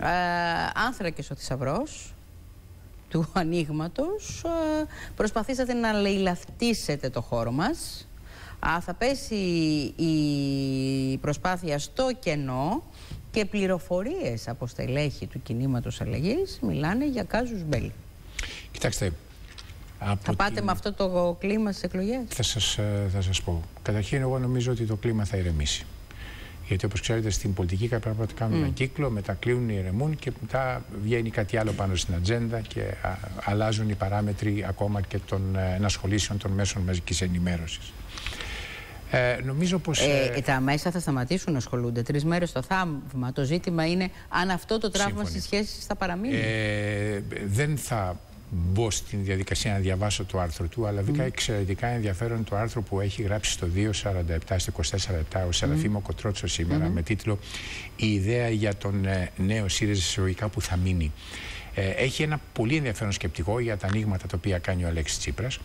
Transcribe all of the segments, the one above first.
Ε, άνθρακες ο θησαυρός του ανοίγματος. Ε, προσπαθήσατε να λαιλαυτίσετε το χώρο μας. Α, θα πέσει η προσπάθεια στο κενό και πληροφορίες από στελέχη του κινήματος αλλαγής μιλάνε για κάζους μπέλη. Κοιτάξτε, από θα πάτε με αυτό το κλίμα στις εκλογές; Θα σας, ε, θα σας πω. Καταρχήν εγώ νομίζω ότι το κλίμα θα ηρεμήσει. Γιατί όπως ξέρετε, στην πολιτική κάποια πράγματα κάνουν mm. ένα κύκλο, μετά κλείνουν, ηρεμούν και μετά βγαίνει κάτι άλλο πάνω στην ατζέντα και αλλάζουν οι παράμετροι ακόμα και των ε, ενασχολήσεων των μέσων μαζικής ενημέρωσης. Ε, νομίζω πως, ε, ε, τα μέσα θα σταματήσουν να ασχολούνται. Τρεις μέρες το θαύμα. Το ζήτημα είναι αν αυτό το τραύμα στις σχέσεις θα παραμείνει. Ε, δεν θα μπω στην διαδικασία να διαβάσω το άρθρο του, αλλά βρήκα εξαιρετικά ενδιαφέρον το άρθρο που έχει γράψει στο 2.47, στο 24 λεπτά, ο Σεραφείμ mm. σήμερα, με τίτλο «Η ιδέα για τον ε, νέο ΣΥΡΙΖΑ εισαγωγικά που θα μείνει». Ε, έχει ένα πολύ ενδιαφέρον σκεπτικό για τα ανοίγματα τα οποία κάνει ο Αλέξης Τσίπρας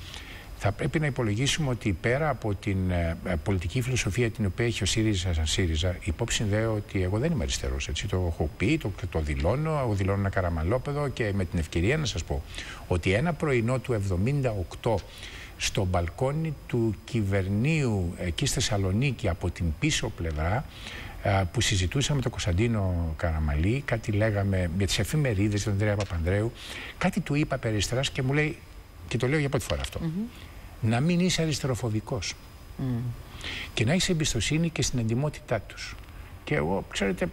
θα πρέπει να υπολογίσουμε ότι πέρα από την ε, ε, πολιτική φιλοσοφία την οποία έχει ο ΣΥΡΙΖΑ σαν ΣΥΡΙΖΑ, υπόψη συνδέω ότι εγώ δεν είμαι αριστερός. Το έχω πει, το, το δηλώνω, εγώ δηλώνω ένα καραμαλόπεδο και με την ευκαιρία να σας πω ότι ένα πρωινό του 78 στο μπαλκόνι του κυβερνίου εκεί στη Θεσσαλονίκη από την πίσω πλευρά ε, που συζητούσαμε με τον Κωνσταντίνο Καραμαλή, κάτι λέγαμε για τις εφημερίδες, τον Ανδρέα Παπανδρέου, κάτι του είπα περιστράς και μου λέει, και το λέω για πρώτη φορά αυτό, να μην είσαι αριστεροφοβικός mm. και να έχεις εμπιστοσύνη και στην εντυμότητά τους. Και εγώ, ξέρετε,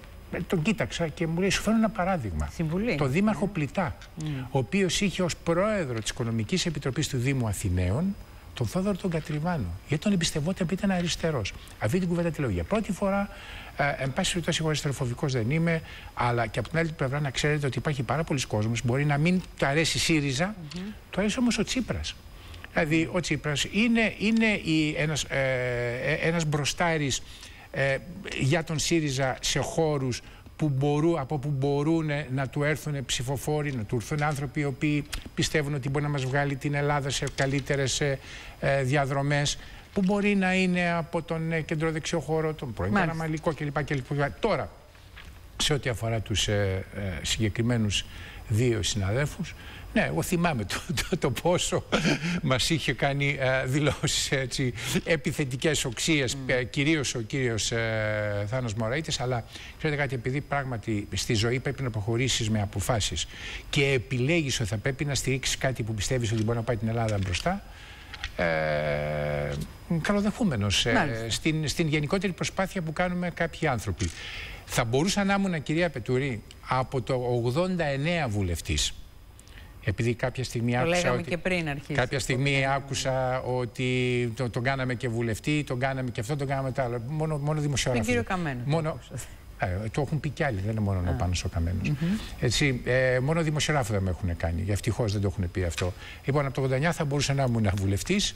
τον κοίταξα και μου λέει: Σου φέρνω ένα παράδειγμα. Συμβουλή. Το Δήμαρχο Πλητά, ο οποίος είχε ως πρόεδρο της Οικονομικής Επιτροπής του Δήμου Αθηναίων τον Θόδωρο τον Κατριβάνο. Γιατί τον εμπιστευόταν επειδή ήταν αριστερός. Αυτή την κουβέντα τη λέω για πρώτη φορά. Ε, εν πάση περιπτώσει, εγώ αριστεροφοβικός δεν είμαι, αλλά και από την άλλη πλευρά να ξέρετε ότι υπάρχει πάρα πολλοί κόσμος. Μπορεί να μην του αρέσει η ΣΥΡΙΖΑ, mm -hmm. του αρέσει όμως ο Τσίπρας. Δηλαδή ο Τσίπρας είναι, είναι η, ένας, ε, ε ένας μπροστάρης ε, για τον ΣΥΡΙΖΑ σε χώρους που μπορούν, από που μπορούν να του έρθουν ψηφοφόροι, να του έρθουν άνθρωποι οι οποίοι πιστεύουν ότι μπορεί να μας βγάλει την Ελλάδα σε καλύτερες ε, ε διαδρομές που μπορεί να είναι από τον ε, κεντροδεξιό χώρο, τον πρώην Καραμαλικό κλπ. κλπ. Τώρα, σε ό,τι αφορά τους ε, ε, συγκεκριμένους δύο συναδέλφους, ναι, εγώ θυμάμαι το, το, το πόσο μας είχε κάνει ε, δηλώσεις έτσι, επιθετικές οξίες, mm. ε, κυρίως ο κύριος ε, Θάνος Μωραΐτης, αλλά ξέρετε κάτι, επειδή πράγματι στη ζωή πρέπει να προχωρήσεις με αποφάσεις και επιλέγεις ότι θα πρέπει να στηρίξεις κάτι που πιστεύεις ότι μπορεί να πάει την Ελλάδα μπροστά, ε, καλοδεχούμενος ε, στην, στην γενικότερη προσπάθεια που κάνουμε κάποιοι άνθρωποι. Θα μπορούσα να ήμουν, κυρία Πετουρή, από το 89 βουλευτής, επειδή κάποια στιγμή άκουσα ότι, και πριν κάποια στιγμή άκουσα ότι τον, τον κάναμε και βουλευτή, τον κάναμε και αυτό, τον κάναμε τα άλλα. Μόνο, μόνο δημοσιογράφο. Τον κύριο Καμένο. Μόνο, ε, το έχουν πει κι άλλοι, δεν είναι μόνο ο Πάνος ο Καμένος. Έτσι, ε, μόνο δημοσιογράφο δεν με έχουν κάνει. Ευτυχώς δεν το έχουν πει αυτό. Λοιπόν, από το 89 θα μπορούσα να ήμουν βουλευτής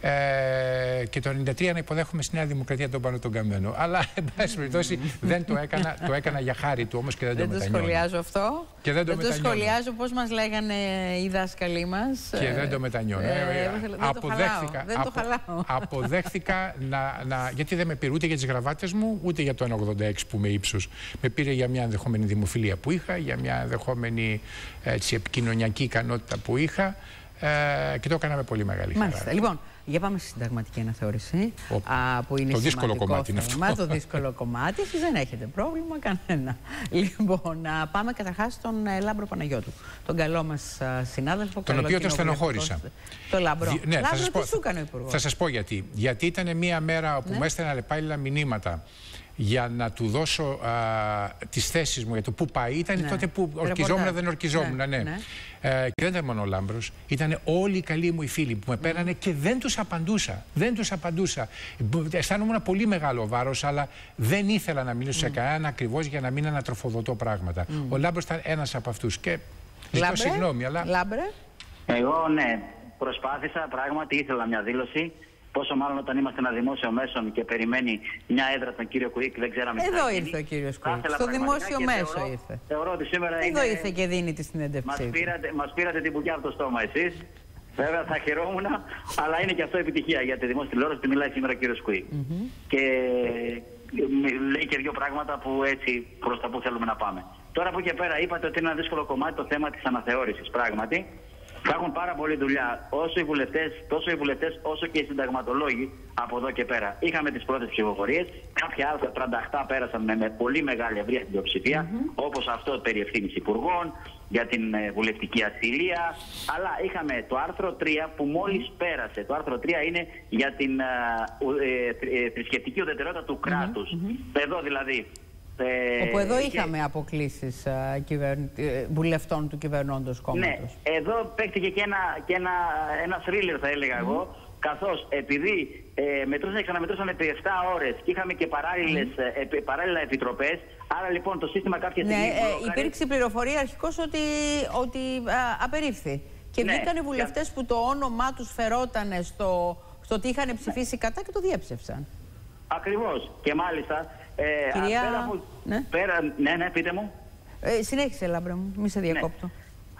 ε, και το 93 να υποδέχομαι στη Νέα Δημοκρατία τον Πάνο τον Καμένο. Αλλά, εν πάση περιπτώσει, δεν το έκανα. Το έκανα για χάρη του όμως και δεν, δεν το μετανιώνω. Δεν το σχολιάζω αυτό. Και δεν το, δεν το σχολιάζω πώς μας λέγανε οι δάσκαλοι μας. Και δεν το μετανιώνω. Ε, ε, αποδέχθηκα, δεν το χαλάω. αποδέχθηκα να, να. Γιατί δεν με πήρε ούτε για τις γραβάτες μου, ούτε για το 1,86 που με ύψο. Με πήρε για μια ενδεχόμενη δημοφιλία που είχα, για μια ενδεχόμενη έτσι, επικοινωνιακή ικανότητα που είχα. Ε, και το έκανα με πολύ μεγάλη χαρά. Μάλιστα. Λοιπόν, για πάμε στη συνταγματική αναθεώρηση. Α, που είναι το δύσκολο κομμάτι είναι αυτό. Το δύσκολο κομμάτι. Εσείς δεν έχετε πρόβλημα κανένα. Λοιπόν, να πάμε καταρχάς στον ε, Λάμπρο Παναγιώτου. Τον καλό μας συνάδελφο. Τον οποίο τον στενοχώρησα. Το Λάμπρο. Ναι, Λάμπρο, θα σας πω, τι σου έκανε ο Υπουργός; Θα σας πω γιατί. Γιατί ήταν μια μέρα όπου ναι. μου έστελναν αλλεπάλληλα μηνύματα για να του δώσω α, τις θέσεις μου για το πού πάει. Ήταν ναι. τότε που ορκιζόμουν, δεν ορκιζόμουν, ναι. ναι. ναι. Ε, και δεν ήταν μόνο ο Λάμπρος, ήταν όλοι οι καλοί μου οι φίλοι που με πέρανε και δεν τους απαντούσα. Δεν τους απαντούσα. Αισθάνομαι πολύ μεγάλο βάρος, αλλά δεν ήθελα να μιλήσω σε κανέναν ακριβώς για να μην ανατροφοδοτώ πράγματα. Ο Λάμπρος ήταν ένας από αυτούς και ζητώ συγγνώμη, αλλά... Λάμπρε; Εγώ ναι, προσπάθησα, πράγματι ήθελα μια δήλωση. Πόσο μάλλον όταν είμαστε ένα δημόσιο μέσο και περιμένει μια έδρα τον κύριο Κουίκ, δεν ξέραμε Εδώ ήρθε ο κύριος Κουίκ. Στο δημόσιο μέσο θεωρώ, ήρθε. Θεωρώ ότι σήμερα Εδώ είναι... ήρθε και δίνει τη συνέντευξή Μας πήρατε, μας πήρατε την πουκιά από το στόμα εσείς. Βέβαια θα χαιρόμουν, αλλά είναι και αυτό επιτυχία γιατί τη δημόσια τηλεόραση μιλάει σήμερα ο κύριος Κουίκ. Mm -hmm. Και λέει και δύο πράγματα που έτσι προς τα που θέλουμε να πάμε. Τώρα από εκεί πέρα είπατε ότι είναι ένα δύσκολο κομμάτι το θέμα της αναθεώρησης. Πράγματι, θα έχουν πάρα πολλή δουλειά όσο οι βουλευτές, τόσο οι βουλευτές όσο και οι συνταγματολόγοι από εδώ και πέρα. Είχαμε τις πρώτες ψηφοφορίες. Κάποια άλλα 38 πέρασαν με, με πολύ μεγάλη ευρεία πλειοψηφία, mm -hmm. όπως αυτό περί ευθύνης υπουργών, για την ε, βουλευτική ασυλία. Αλλά είχαμε το άρθρο 3 που μόλις πέρασε. Το άρθρο 3 είναι για την ε, ε, θρησκευτική ουδετερότητα του κράτους. Εδώ δηλαδή ε, Όπου εδώ είχαμε και... αποκλήσει ε, βουλευτών του κυβερνώντος κόμματος. Ναι, εδώ παίχτηκε και ένα, και ένα, ένα θρίλερ, θα έλεγα εγώ. Καθώς επειδή ε, μετρούσαν και ξαναμετρούσαν επί 7 ώρες και είχαμε και παράλληλες, mm. ε, παράλληλα επιτροπές, άρα λοιπόν το σύστημα κάποια στιγμή. Ναι, ε, υπήρξε πληροφορία αρχικώς ότι, ότι απερίφθη. Και ναι, βγήκαν οι βουλευτές που το όνομά τους φερόταν στο, στο ότι είχαν ψηφίσει ναι. κατά και το διέψευσαν. Ακριβώς. Και μάλιστα ε, Κυρία... Πέρα από... ναι. Πέρα... ναι, ναι, πείτε μου. Ε, συνέχισε, Λάμπρα μου, μη σε διακόπτω. Ναι.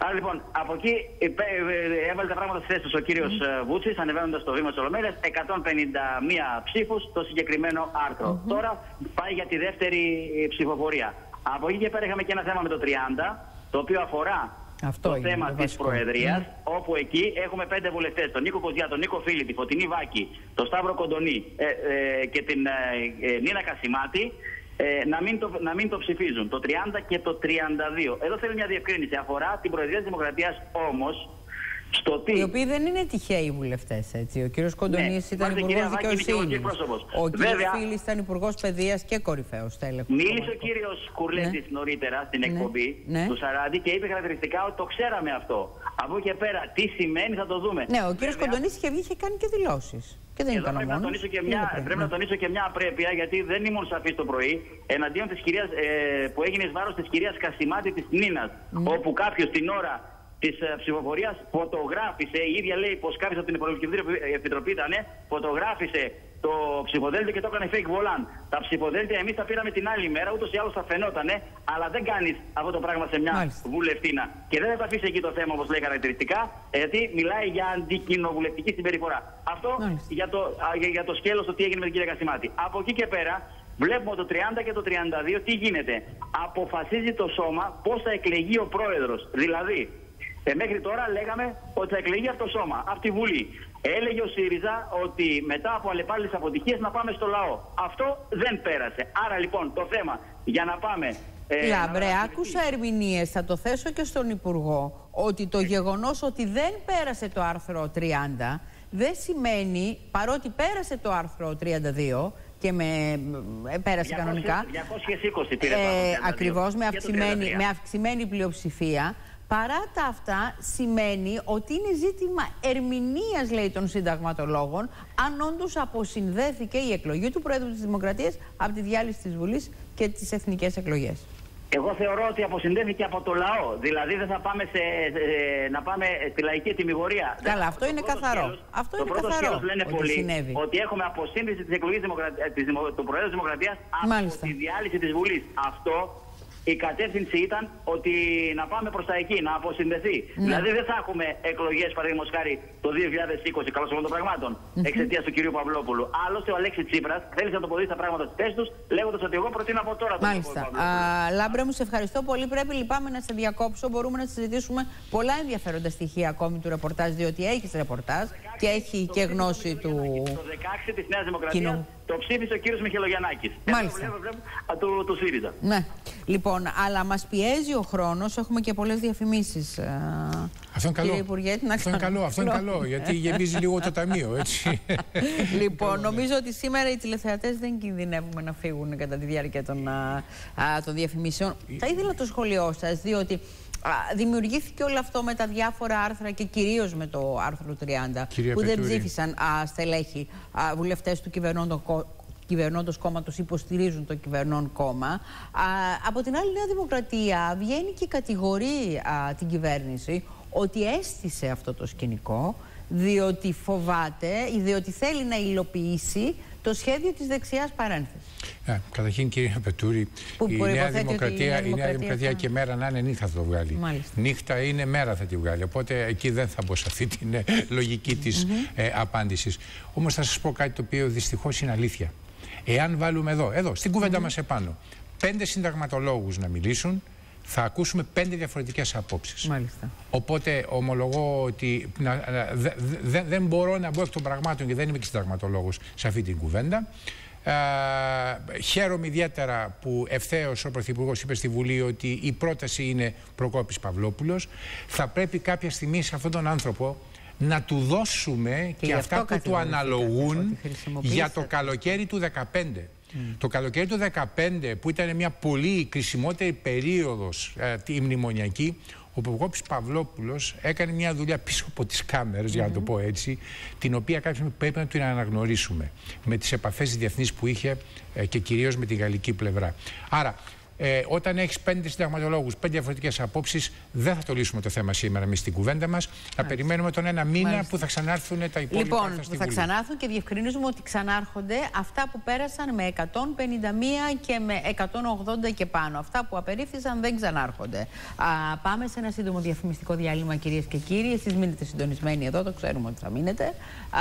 Άρα λοιπόν, από εκεί ε, ε, έβαλε τα πράγματα στη θέση του ο κύριος mm. Βούτσης, ανεβαίνοντας το βήμα τη Ολομέλεια, 151 ψήφους στο συγκεκριμένο άρθρο. Mm -hmm. Τώρα πάει για τη δεύτερη ψηφοφορία. Από εκεί και πέρα είχαμε και ένα θέμα με το 30, το οποίο αφορά αυτό το θέμα της Προεδρίας, mm. όπου εκεί έχουμε πέντε βουλευτές: τον Νίκο Κοζιά, τον Νίκο Φίλη, τη Φωτεινή Βάκη, τον Σταύρο Κοντονή ε, ε, και την ε, ε Νίνα Κασιμάτη, ε, να, μην το, να μην το ψηφίζουν. Το 30 και το 32. Εδώ θέλω μια διευκρίνηση. Αφορά την Προεδρία της Δημοκρατίας όμως στο τι... Οι οποίοι δεν είναι τυχαίοι βουλευτές, έτσι. Ο κύριος Κοντονής ναι, ήταν υπουργός δικαιοσύνης. Ο κύριος Φίλης ήταν υπουργός παιδείας και κορυφαίος τέλεχο. Μίλησε ο κύριος Κουρλέτης ναι. νωρίτερα στην ναι. εκπομπή ναι. του Σαράντη και είπε χαρακτηριστικά ότι το ξέραμε αυτό. Από εκεί και πέρα, τι σημαίνει θα το δούμε. Ναι, ο κύριος Κοντονής είχε βγει και κάνει και δηλώσεις. Και δεν Εδώ πρέπει, να τονίσω και μια, πρέπει να τονίσω και μια απρέπεια, γιατί δεν ήμουν σαφής το πρωί, εναντίον της κυρίας ε, που έγινε εις βάρος της κυρίας Κασιμάτη της Νίνας. Ναι. Όπου κάποιος την ώρα της ε, ψηφοφορίας φωτογράφησε, η ίδια λέει πως κάποιος από την Υπουργική Επιτροπή ήταν, φωτογράφησε το ψηφοδέλτιο και το έκανε fake volant. Τα ψηφοδέλτια εμείς τα πήραμε την άλλη μέρα, ούτως ή άλλως θα φαινότανε, αλλά δεν κάνεις αυτό το πράγμα σε μια Μάλιστα. βουλευτήνα. Και δεν θα τα αφήσεις εκεί το θέμα, όπως λέει χαρακτηριστικά, γιατί μιλάει για αντικοινοβουλευτική συμπεριφορά. Αυτό για το, για, για το σκέλος το τι έγινε με την κυρία Κασιμάτη. Από εκεί και πέρα, Βλέπουμε το 30 και το 32 τι γίνεται. Αποφασίζει το σώμα πώς θα εκλεγεί ο πρόεδρος. Δηλαδή, ε, μέχρι τώρα λέγαμε ότι θα εκλεγεί αυτό το σώμα, από τη Βουλή. Έλεγε ο ΣΥΡΙΖΑ ότι μετά από αλλεπάλληλες αποτυχίες να πάμε στο λαό. Αυτό δεν πέρασε. Άρα λοιπόν το θέμα για να πάμε. Ε, Λάμπρε, άκουσα ερμηνείες, θα το θέσω και στον Υπουργό, ότι το γεγονός ότι δεν πέρασε το άρθρο 30 δεν σημαίνει, παρότι πέρασε το άρθρο 32, και με, ε, πέρασε 200, κανονικά. 220 πήρε ε, Ακριβώς, με αυξημένη, με αυξημένη πλειοψηφία. Παρά τα αυτά σημαίνει ότι είναι ζήτημα ερμηνείας, λέει, των συνταγματολόγων, αν όντως αποσυνδέθηκε η εκλογή του Πρόεδρου της Δημοκρατίας από τη διάλυση της Βουλής και τις εθνικές εκλογές. Εγώ θεωρώ ότι αποσυνδέθηκε από το λαό. Δηλαδή δεν θα πάμε σε, να πάμε στη λαϊκή τιμιγορία. Καλά, αυτό είναι καθαρό. Σκέλος, αυτό το είναι πρώτο καθαρό. λένε ότι πολλοί συνέβη. ότι έχουμε αποσύνδεση της εκλογής του Προέδρου της Δημοκρατίας από τη διάλυση της Βουλής. Αυτό η κατεύθυνση ήταν ότι να πάμε προς τα εκεί, να αποσυνδεθεί. Ναι. Δηλαδή δεν θα έχουμε εκλογές, παραδείγματος χάρη, το 2020, καλώς των πραγμάτων, mm -hmm. εξαιτίας του κυρίου Παυλόπουλου. Άλλωστε, ο Αλέξης Τσίπρας θέλει να τοποθετήσει τα πράγματα στη θέση τους, λέγοντας ότι εγώ προτείνω από τώρα τον Μάλιστα. Α, Λάμπρε μου, σε ευχαριστώ πολύ. Πρέπει λυπάμαι να σε διακόψω. Μπορούμε να συζητήσουμε πολλά ενδιαφέροντα στοιχεία ακόμη του ρεπορτάζ, διότι έχει ρεπορτάζ και έχει και γνώση του. Το 16 της Νέας Δημοκρατίας το ψήφισε ο κύριος Μιχελογιαννάκη. Μάλιστα. Του, του ΣΥΡΙΖΑ. Ναι. Λοιπόν, αλλά μας πιέζει ο χρόνος. Έχουμε και πολλές διαφημίσεις. Αυτό είναι καλό. Υπουργέ, αυτό είναι καλό, αυτό είναι καλό, γιατί γεμίζει λίγο το ταμείο, έτσι. λοιπόν, νομίζω ότι σήμερα οι τηλεθεατές δεν κινδυνεύουμε να φύγουν κατά τη διάρκεια των, α, των διαφημίσεων. Θα ήθελα το σχολείο σας, διότι δημιουργήθηκε όλο αυτό με τα διάφορα άρθρα και κυρίως με το άρθρο 30 που δεν ψήφισαν α, στελέχη βουλευτές του κυβερνώντος κόμματος υποστηρίζουν το κυβερνών κόμμα. από την άλλη Νέα Δημοκρατία βγαίνει και κατηγορεί την κυβέρνηση ότι έστησε αυτό το σκηνικό διότι φοβάται ή διότι θέλει να υλοποιήσει το σχέδιο της δεξιάς παρένθεσης. Ε, καταρχήν κύριε Πετούρη, η Νέα Δημοκρατία, η Νέα Δημοκρατία και μέρα να είναι νύχτα θα το βγάλει. Μάλιστα. Νύχτα είναι μέρα θα τη βγάλει. Οπότε εκεί δεν θα μπω σε αυτή την ε, λογική της mm -hmm. ε, απάντησης. Όμως θα σας πω κάτι το οποίο δυστυχώς είναι αλήθεια. Εάν βάλουμε εδώ, εδώ, στην κουβέντα μας επάνω, πέντε συνταγματολόγους να μιλήσουν, θα ακούσουμε πέντε διαφορετικές απόψεις. Μάλιστα. Οπότε ομολογώ ότι δεν μπορώ να μπω εκ των πραγμάτων και δεν είμαι και συνταγματολόγος σε αυτή την κουβέντα. Ε, χαίρομαι ιδιαίτερα που ευθέως ο Πρωθυπουργός είπε στη Βουλή ότι η πρόταση είναι Προκόπης Παυλόπουλος. Θα πρέπει κάποια στιγμή σε αυτόν τον άνθρωπο να του δώσουμε και, αυτά που του αναλογούν για το καλοκαίρι του 2015. Το καλοκαίρι του 2015 που ήταν μια πολύ κρισιμότερη περίοδος ε, η μνημονιακή ο Προκόπης Παυλόπουλος έκανε μια δουλειά πίσω από τις κάμερες, για να το πω έτσι, την οποία κάποιοι πρέπει να την αναγνωρίσουμε με τις επαφές διεθνείς που είχε ε, και κυρίως με τη γαλλική πλευρά. Άρα ε, όταν έχεις πέντε συνταγματολόγους, πέντε διαφορετικές απόψεις, δεν θα το λύσουμε το θέμα σήμερα εμείς στην κουβέντα μας. Να περιμένουμε τον ένα μήνα Μάλιστα. που θα ξανάρθουν τα υπόλοιπα. Λοιπόν, που θα ξανάρθουν και διευκρινίζουμε ότι ξανάρχονται αυτά που πέρασαν με 151 και με 180 και πάνω. Αυτά που απερίφθησαν δεν ξανάρχονται. Α, πάμε σε ένα σύντομο διαφημιστικό διάλειμμα, κυρίες και κύριοι. Εσείς μείνετε συντονισμένοι εδώ, το ξέρουμε ότι θα μείνετε. Α,